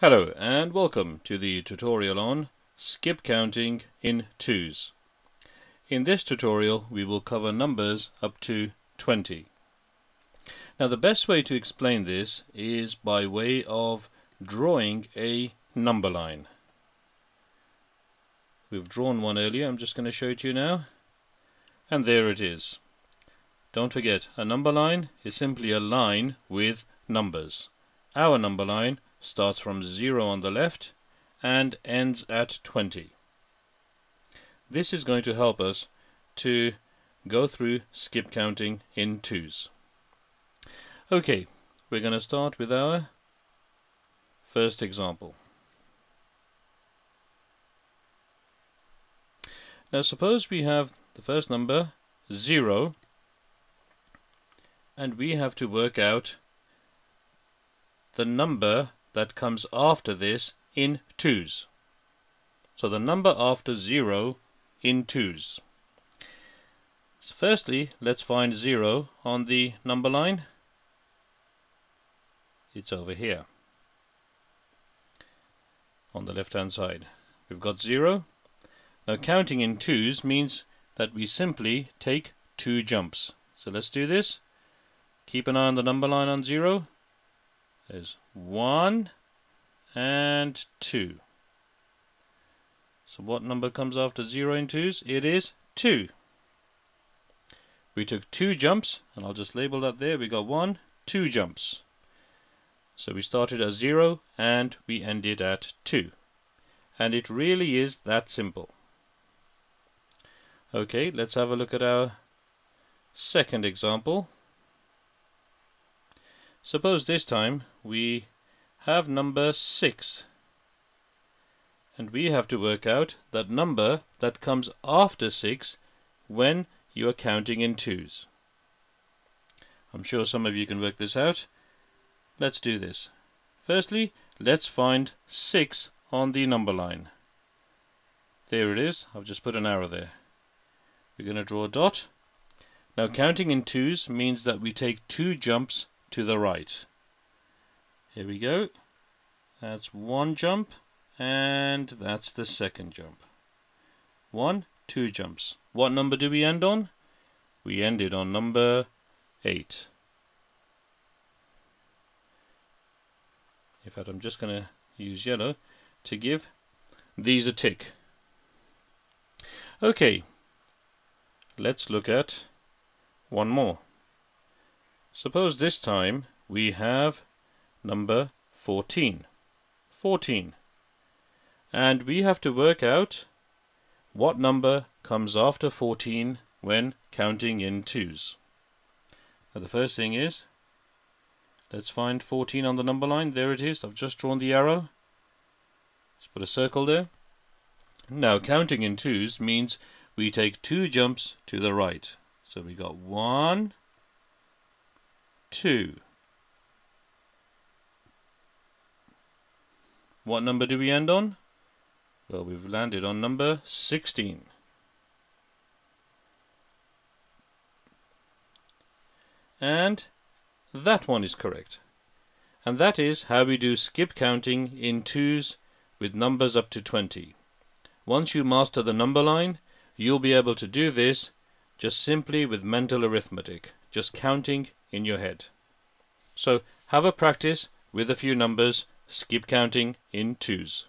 Hello and welcome to the tutorial on skip counting in twos. In this tutorial we will cover numbers up to 20. Now the best way to explain this is by way of drawing a number line. We've drawn one earlier, I'm just going to show it to you now. And there it is. Don't forget, a number line is simply a line with numbers. Our number line starts from 0 on the left and ends at 20. This is going to help us to go through skip counting in twos. Okay, we're going to start with our first example. Now suppose we have the first number 0 and we have to work out the number that comes after this in twos. So the number after 0 in twos. So firstly, let's find 0 on the number line. It's over here on the left hand side. We've got 0. Now counting in twos means that we simply take two jumps. So let's do this. Keep an eye on the number line on 0. There's 1 and 2. So what number comes after 0 in 2s? It is 2. We took two jumps, and I'll just label that there. We got one, two jumps. So we started at 0 and we ended at 2. And it really is that simple. Okay, let's have a look at our second example. Suppose this time we have number 6 and we have to work out that number that comes after 6 when you are counting in twos. I'm sure some of you can work this out. Let's do this. Firstly, let's find 6 on the number line. There it is. I've just put an arrow there. We're going to draw a dot. Now counting in twos means that we take two jumps to the right. Here we go. That's one jump, and that's the second jump. One, two jumps. What number do we end on? We ended on number 8. In fact, I'm just going to use yellow to give these a tick. Okay, let's look at one more. Suppose this time we have number 14. 14. And we have to work out what number comes after 14 when counting in twos. Now the first thing is, let's find 14 on the number line. There it is. I've just drawn the arrow. Let's put a circle there. Now counting in twos means we take two jumps to the right. So we got one, 2. What number do we end on? Well, we've landed on number 16. And that one is correct. And that is how we do skip counting in twos with numbers up to 20. Once you master the number line, you'll be able to do this just simply with mental arithmetic, just counting in your head. So have a practice with a few numbers, skip counting in twos.